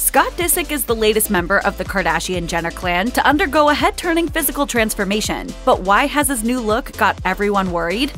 Scott Disick is the latest member of the Kardashian Jenner clan to undergo a head turning physical transformation. But why has his new look got everyone worried?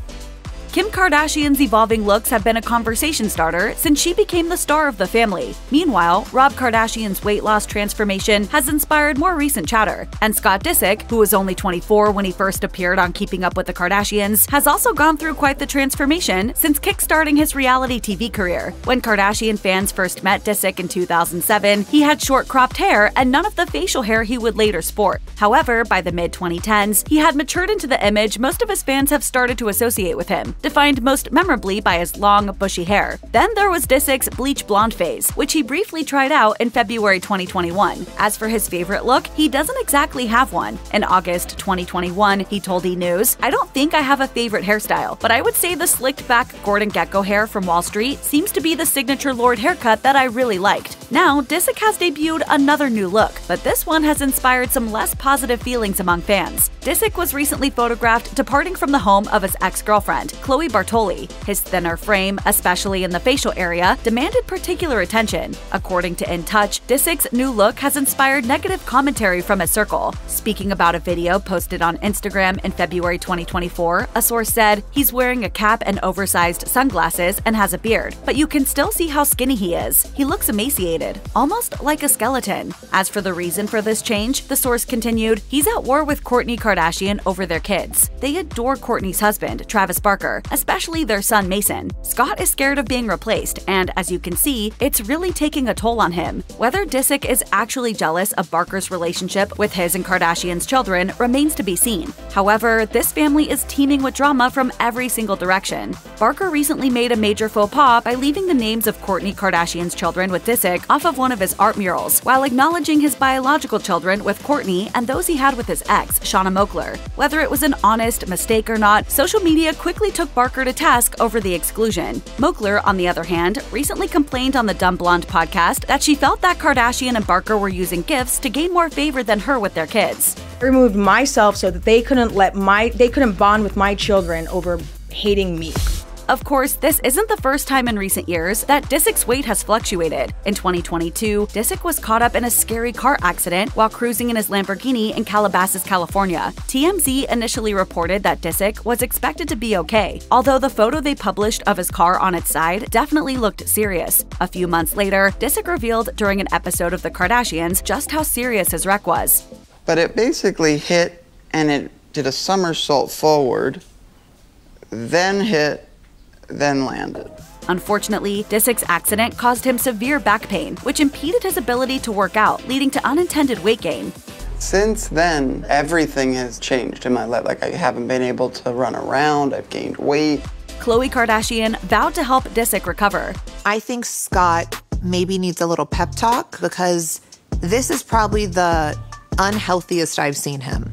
Kim Kardashian's evolving looks have been a conversation starter since she became the star of the family. Meanwhile, Rob Kardashian's weight loss transformation has inspired more recent chatter, and Scott Disick, who was only 24 when he first appeared on Keeping Up with the Kardashians, has also gone through quite the transformation since kickstarting his reality TV career. When Kardashian fans first met Disick in 2007, he had short cropped hair and none of the facial hair he would later sport. However, by the mid 2010s, he had matured into the image most of his fans have started to associate with him defined most memorably by his long, bushy hair. Then there was Disick's bleach blonde phase, which he briefly tried out in February 2021. As for his favorite look, he doesn't exactly have one. In August 2021, he told E! News, I don't think I have a favorite hairstyle, but I would say the slicked back Gordon Gekko hair from Wall Street seems to be the signature Lord haircut that I really liked. Now, Disick has debuted another new look, but this one has inspired some less positive feelings among fans. Disick was recently photographed departing from the home of his ex-girlfriend, Chloe Bartoli. His thinner frame, especially in the facial area, demanded particular attention. According to In Touch, Disick's new look has inspired negative commentary from his circle. Speaking about a video posted on Instagram in February 2024, a source said, He's wearing a cap and oversized sunglasses and has a beard, but you can still see how skinny he is. He looks emaciated, almost like a skeleton. As for the reason for this change, the source continued, He's at war with Kourtney Kardashian over their kids. They adore Kourtney's husband, Travis Barker, especially their son Mason. Scott is scared of being replaced, and as you can see, it's really taking a toll on him. Whether Disick is actually jealous of Barker's relationship with his and Kardashian's children remains to be seen. However, this family is teeming with drama from every single direction. Barker recently made a major faux pas by leaving the names of Kourtney Kardashian's children with Disick off of one of his art murals, while acknowledging his biological children with Kourtney and those he had with his ex, Shanna Moakler. Whether it was an honest mistake or not, social media quickly took Barker to task over the exclusion. Moakler, on the other hand, recently complained on the Dumb Blonde podcast that she felt that Kardashian and Barker were using gifts to gain more favor than her with their kids. I removed myself so that they couldn't let my they couldn't bond with my children over hating me. Of course, this isn't the first time in recent years that Disick's weight has fluctuated. In 2022, Disick was caught up in a scary car accident while cruising in his Lamborghini in Calabasas, California. TMZ initially reported that Disick was expected to be okay, although the photo they published of his car on its side definitely looked serious. A few months later, Disick revealed during an episode of The Kardashians just how serious his wreck was. But it basically hit and it did a somersault forward, then hit, then landed. Unfortunately, Disick's accident caused him severe back pain, which impeded his ability to work out, leading to unintended weight gain. Since then, everything has changed in my life. Like, I haven't been able to run around, I've gained weight. Khloe Kardashian vowed to help Disick recover. I think Scott maybe needs a little pep talk because this is probably the unhealthiest I've seen him.